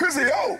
Chrissy, yo.